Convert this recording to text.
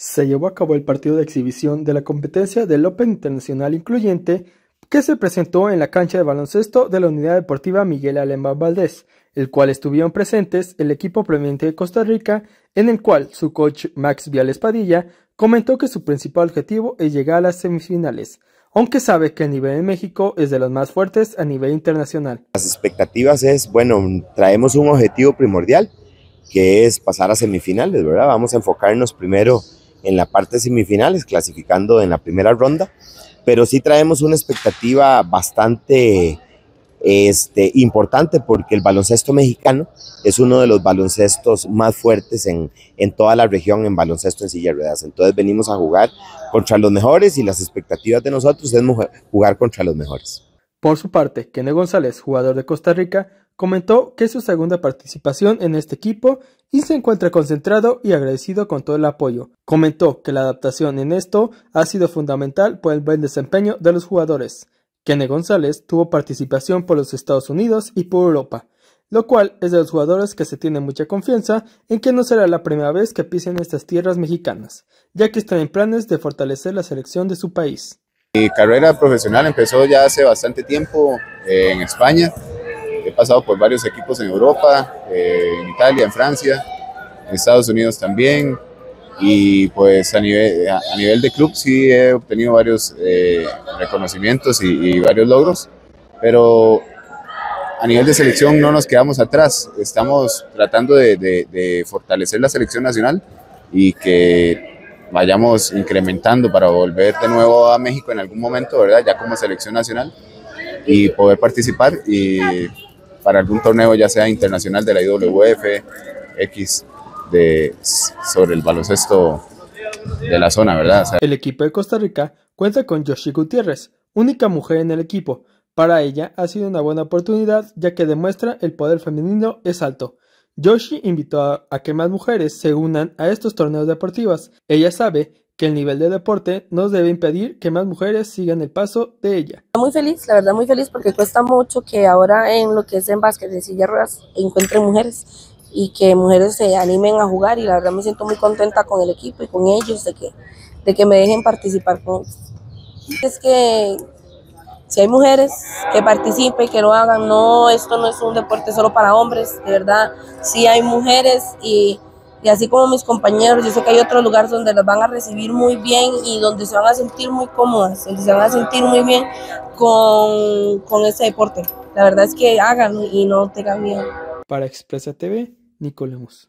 se llevó a cabo el partido de exhibición de la competencia del Open Internacional Incluyente que se presentó en la cancha de baloncesto de la Unidad Deportiva Miguel Alemán Valdés, el cual estuvieron presentes el equipo prominente de Costa Rica, en el cual su coach Max Viales Padilla comentó que su principal objetivo es llegar a las semifinales, aunque sabe que el nivel en México es de los más fuertes a nivel internacional. Las expectativas es, bueno, traemos un objetivo primordial, que es pasar a semifinales, ¿verdad? Vamos a enfocarnos primero en la parte semifinales, clasificando en la primera ronda, pero sí traemos una expectativa bastante este, importante porque el baloncesto mexicano es uno de los baloncestos más fuertes en, en toda la región en baloncesto en silla de ruedas. Entonces venimos a jugar contra los mejores y las expectativas de nosotros es jugar contra los mejores. Por su parte, Kene González, jugador de Costa Rica, comentó que es su segunda participación en este equipo y se encuentra concentrado y agradecido con todo el apoyo. Comentó que la adaptación en esto ha sido fundamental por el buen desempeño de los jugadores. Kene González tuvo participación por los Estados Unidos y por Europa, lo cual es de los jugadores que se tiene mucha confianza en que no será la primera vez que pisen estas tierras mexicanas, ya que están en planes de fortalecer la selección de su país. Mi carrera profesional empezó ya hace bastante tiempo eh, en España, pasado por varios equipos en Europa, eh, en Italia, en Francia, en Estados Unidos también. Y pues a nivel, a nivel de club sí he obtenido varios eh, reconocimientos y, varios logros, pero a nivel de selección no nos quedamos atrás. Estamos tratando de, de fortalecer la selección nacional y que vayamos incrementando para volver de nuevo a México en algún momento, ¿verdad? Ya como selección nacional y poder participar y para algún torneo, ya sea internacional de la IWF, X, de, sobre el baloncesto de la zona, ¿verdad? el equipo de Costa Rica cuenta con Yoshi Gutiérrez, única mujer en el equipo. Para ella ha sido una buena oportunidad ya que demuestra el poder femenino es alto. Yoshi invitó a, a, que más mujeres se unan a estos torneos deportivos. Ella sabe que el nivel de deporte nos debe impedir que más mujeres sigan el paso de ella. Muy feliz, la verdad muy feliz porque cuesta mucho que ahora en lo que es en básquet de silla ruedas encuentren mujeres y que mujeres se animen a jugar y la verdad me siento muy contenta con el equipo y con ellos de que, de que me dejen participar con ellos. Es que si hay mujeres que participen, que lo hagan, no, esto no es un deporte solo para hombres, de verdad, si hay mujeres y y así como mis compañeros, yo sé que hay otros lugares donde las van a recibir muy bien y donde se van a sentir muy cómodas, donde se van a sentir muy bien con, con ese deporte. La verdad es que hagan y no tengan miedo. Para Expresa TV, Nicolemos.